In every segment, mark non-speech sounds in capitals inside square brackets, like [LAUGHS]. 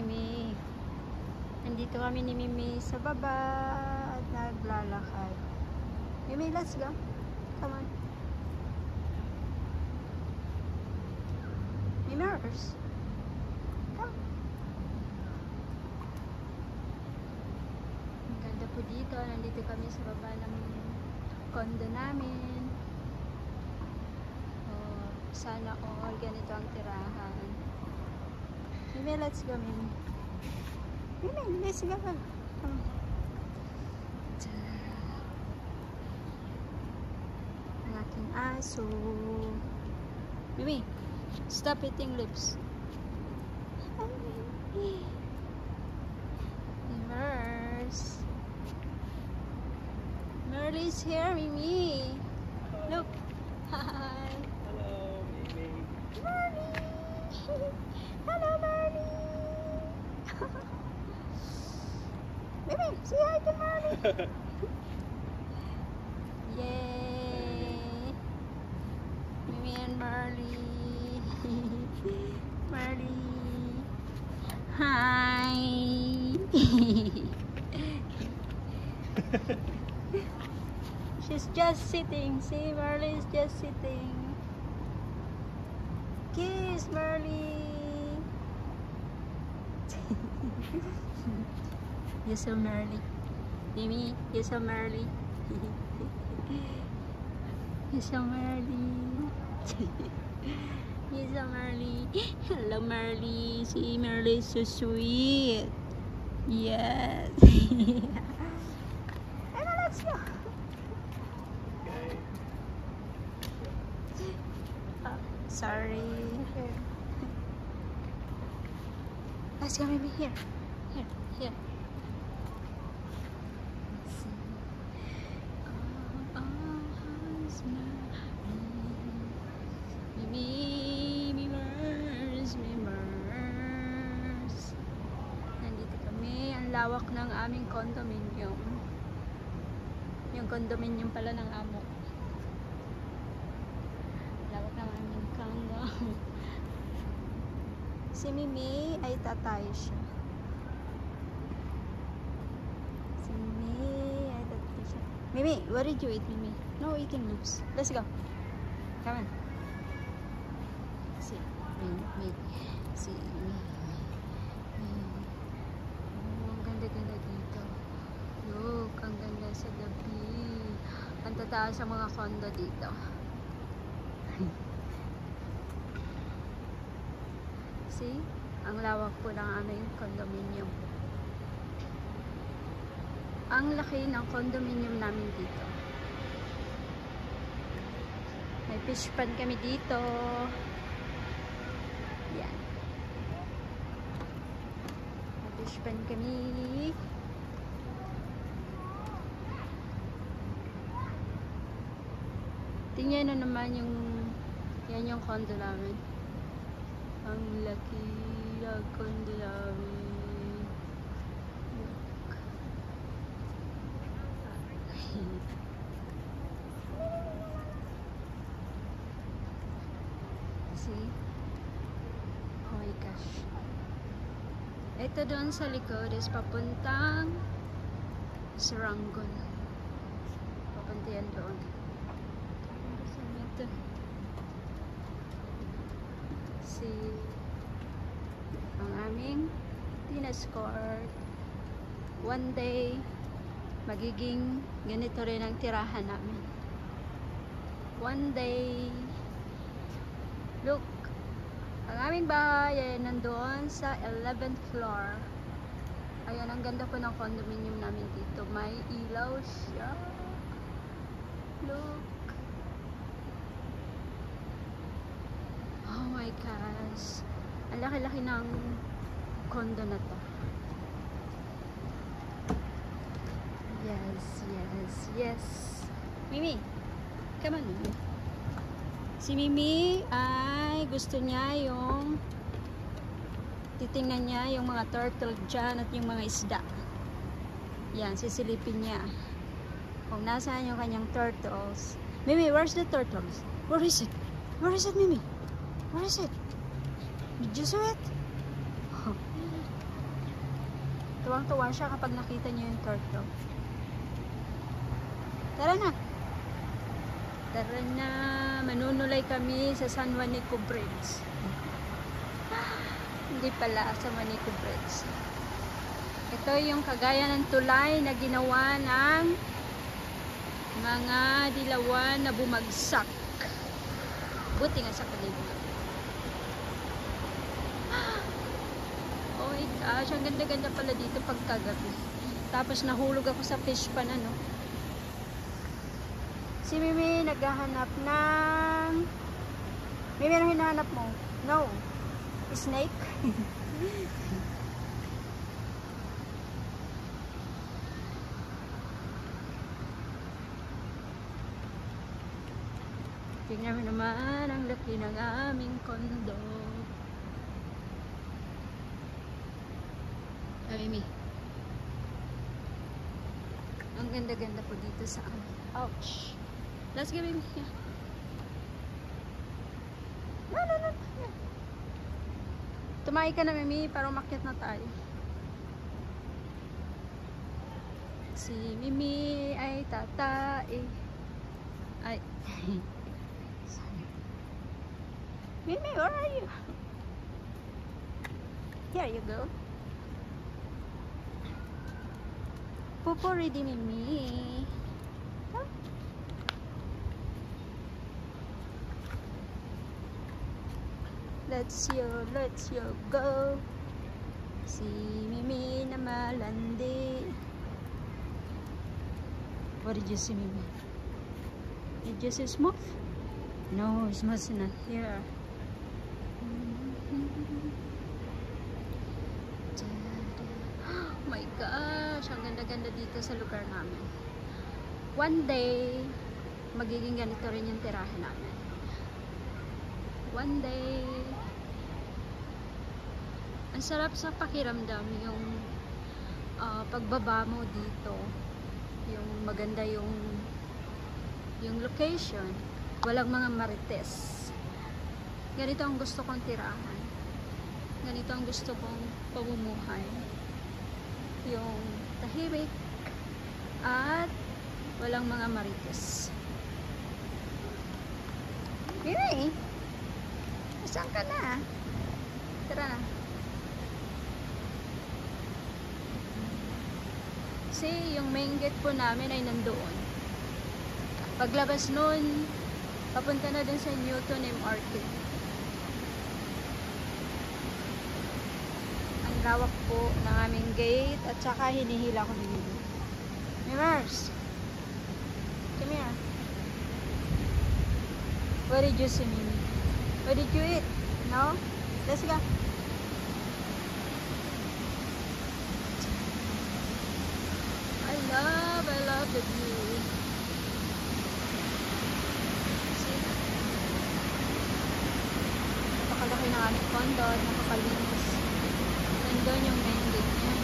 Mimi. Nandito kami ni Mimi sa baba at naglalakad. Mimi, let's go. Come on. Mimers. Come. Ang ganda po dito. Nandito kami sa baba ng condo namin. Oh, sana all ganito ang tirahan. Mimi, let's go, Mimi. Mimi, let's go. On. Ang aking aso. Mimi, stop eating lips. Mers. Merly's here, Mimi. Look. [LAUGHS] Hi. Hello, Mimi. Merly. [LAUGHS] Hello, Merly. Mimi, say hi to Merly. Yay! Mimi and Marley. Marley. Hi. She's just sitting. See, Marley is just sitting. Kiss, Marley. [LAUGHS] You're so Marley. Mimi, you're so Marley. [LAUGHS] You're so Marley. [LAUGHS] You're so Marley. Hello, Marley. See, Marley is so sweet. Yes. Ano, let's go. Okay. Oh, Let's go, maybe here. Here, here. Lawak ng aming condominium. Yung condominium pala ng amo. Lawak ng aming condo. [LAUGHS] Si Mimi ay tatay siya. Si Mimi ay tatay siya. Mimi, what did you eat, Mimi? No eating lips. Let's go. Come on. Si Mimi. Si Mimi. Oh, ang dito. Look, ang sa gabi. Ang tataas sa mga condo dito. See? Ang lawak po ng aming condominium. Ang laki ng condominium namin dito. May fish pan kami dito. Yan. May fish pan kami. Tingnan na naman yung yan yung condo namin. Ang laki namin. Look. [LAUGHS] See? Oh my gosh. Ito doon sa likod is papuntang Saranggon. Papunta yan doon. Ito? See? Ang aming court. One day, magiging ganito rin ang tirahan namin. One day, look, ang aming bahay ay nandoon sa 11th floor. Ayan, ang ganda po ng condominium namin dito. May ilaw siya. Look. Oh my gosh. Ang laki-laki ng condo na to. Yes, yes, yes. Mimi, come on, Mimi. Si Mimi ay gusto niya yung titingnan niya yung mga turtle dyan at yung mga isda. Yan, sisilipin niya. Kung nasaan yung kanyang turtles. Mimi, where's the turtles? Where is it? Where is it, Mimi? Where is it? Did you saw it? Tuwang-tuwa siya kapag nakita niya yung turtle. Tara na! Tara na! Manunulay kami sa San Juanico Bridge. [GASPS] Hindi pala sa Juanico Bridge. Ito yung kagaya ng tulay na ginawa ng mga dilawan na bumagsak. Buti nga sa palibot. My gosh, ang ganda-ganda pala dito pagkagabi. Tapos nahulog ako sa fish pan ano. Si Mimi naghahanap ng... Mimi, ano hinahanap mo? No. Snake? [LAUGHS] Tingnan mo naman ang laki ng aming kondo. Mimi. Ang ganda-ganda po dito sa amin. Ouch. Let's Mimi. Yeah. No, no, no. Tumahi ka na, Mimi, para umakyat na tayo. Si Mimi ay tatay. Ay. [LAUGHS] Mimi, where are you? Here you go. Pupo ready, Mimi. Huh? Let's yo, let's yo go. Si Mimi na malandi. What did you see, Mimi? Did you see smoke? No, smoke's not here. Ganda-ganda dito sa lugar namin. One day, magiging ganito rin yung tirahan namin. One day, ang sarap sa pakiramdam yung ah, pagbaba mo dito. Yung maganda yung yung location. Walang mga marites. Ganito ang gusto kong tirahan. Ganito ang gusto kong pamumuhay. Yung tahimik at walang mga marites. Mimi! Saan ka na? Tara. Kasi yung main gate po namin ay nandoon. Paglabas nun, papunta na dun sa Newton MRT. Ang lawak po ng aming gate at saka hinihila ko din. Mimers! Come here. What did you see, Mimi? What did you eat? No? Let's go. I love, I love the view. See? Napakalaki ng aming condo at Nandun yung main gate niya.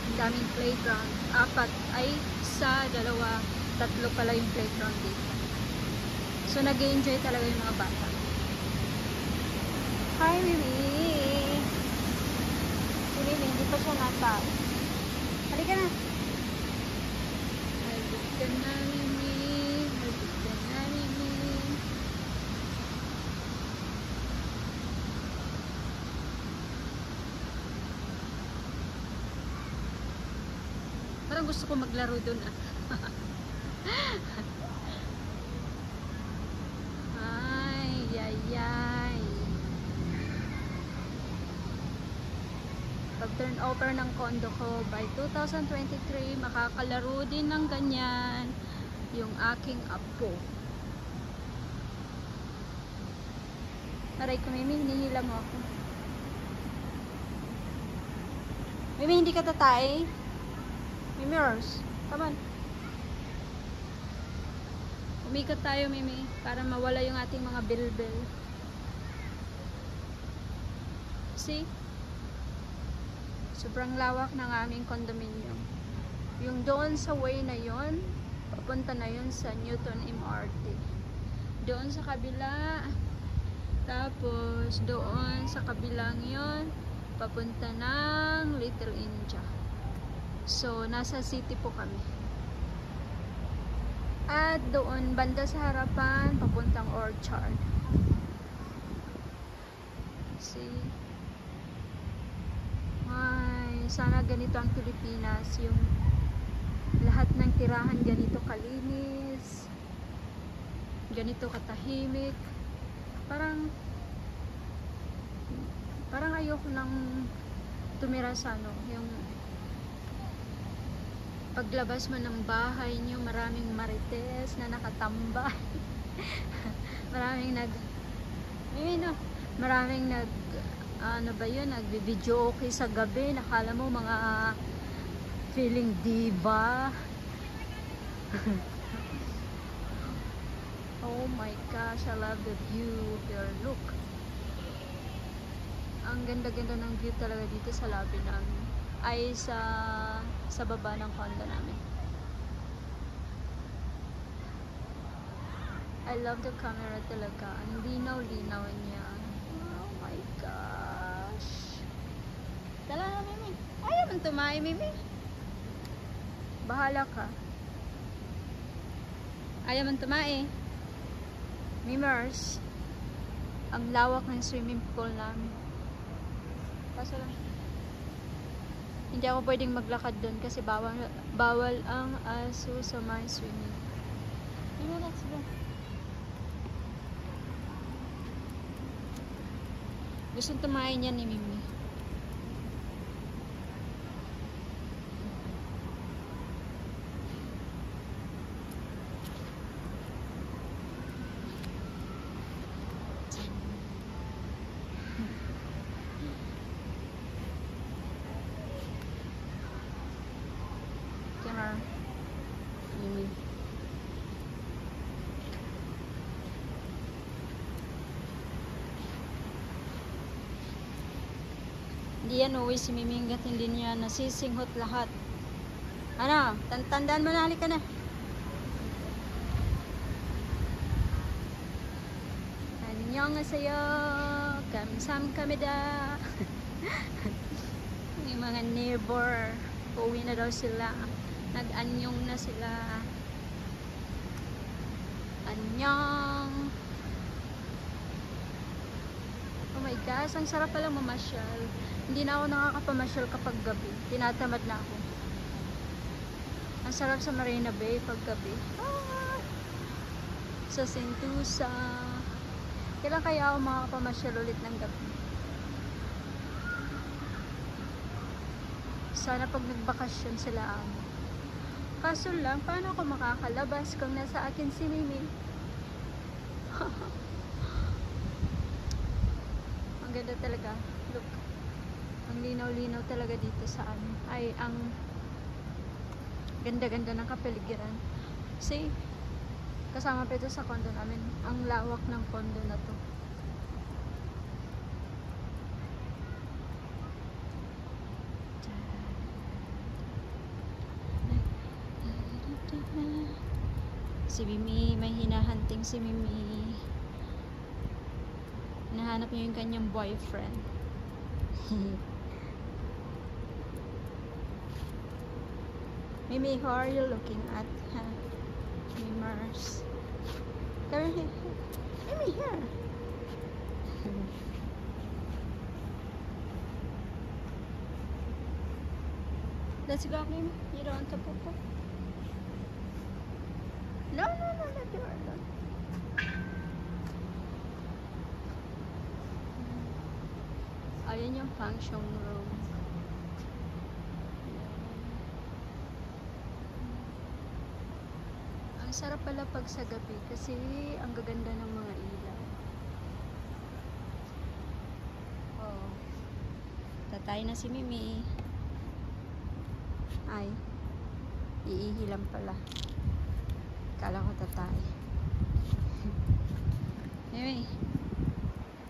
Ang daming playground. Apat ay isa, dalawa, tatlo pala yung playground dito. So, nag enjoy talaga yung mga bata. Hi, Mimi! Si Mimi, hindi pa siya nata. Halika na! Halika na, Mimi! Halika na, Mimi! Parang gusto ko maglaro dun ah. [LAUGHS] ay, ay, ay. Pag turn over ng condo ko by 2023, makakalaro din ng ganyan yung aking apo. Aray ko, Mimi, hinihila mo ako. Mimi, hindi ka tatay? Mimi, Rose, come on. Umikot tayo, Mimi, para mawala yung ating mga bilbil. See? Sobrang lawak ng aming condominium. Yung doon sa way na yon, papunta na yon sa Newton MRT. Doon sa kabila, Tapos, doon sa kabilang yon papunta ng Little India. So, nasa city po kami. At doon, banda sa harapan, papuntang Orchard. See? Ay, sana ganito ang Pilipinas. Yung lahat ng tirahan ganito kalinis. Ganito katahimik. Parang parang ayoko nang tumira sa ano, yung paglabas mo ng bahay niyo, maraming marites na nakatambay. [LAUGHS] maraming nag ayun no, maraming nag ano ba yun, nagbi-video okay sa gabi, nakala mo mga feeling diva. [LAUGHS] oh my gosh, I love the view here. Look. Ang ganda-ganda ng view talaga dito sa lobby namin. Ay sa sa baba ng condo namin. I love the camera talaga. Ang linaw-linaw niya. Oh my gosh. Tala na, Mimi. Ayaw man tumayo, Mimi. Bahala ka. Ayaw man tumae. Mimers. Ang lawak ng swimming pool namin. Kaso lang. Hindi ako pwedeng maglakad doon kasi bawal, bawal ang aso sa my swimming. Mimi, let's go. Gusto tumain niya ni Mimi. Kaya Mimi. Hindi yan uwi si Mimi hanggat hindi niya nasisinghot lahat. Ano? Tan- Tandaan mo na, halika na. Annyeonghaseyo. Kamsamkamida. [LAUGHS] Yung mga neighbor. Uwi na daw sila. Nag-anyong na sila. Anyong. Oh my gosh, ang sarap palang mamasyal. Hindi na ako nakakapamasyal kapag gabi. Tinatamad na ako. Ang sarap sa Marina Bay pag gabi. Ah! Sa Sentosa. Kailan kaya ako makakapamasyal ulit ng gabi? Sana pag nagbakasyon sila ako. Kaso lang, paano ako makakalabas kung nasa akin si Mimi? [LAUGHS] Ang ganda talaga. Ang linaw-linaw talaga dito sa ano. Ay, ang ganda-ganda ng kapaligiran. See, kasama pa ito sa condo namin. Ang lawak ng condo na to. Si Mimi, may hinahanting si Mimi. Hinahanap niya yung kanyang boyfriend. [LAUGHS] Mimi, who are you looking at? Ha? Mimers. Come here. Mimi, here. Let's go, Mimi. You don't want to poop? No, no, no, no, you are not. Ayan yung function room. Sarap pala pag sa gabi kasi ang gaganda ng mga ilaw. Oh. Tatay na si Mimi. Ay. Iihi lang pala. Kala ko tatay. [LAUGHS] Mimi.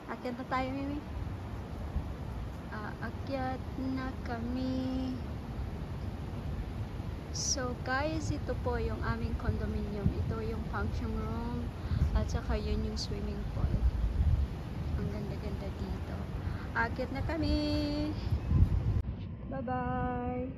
Akyat na tayo, Mimi. Aakyat na kami. So guys, ito po yung aming condominium. Ito yung function room at saka yun yung swimming pool. Ang ganda-ganda dito. Akit na kami! Bye-bye!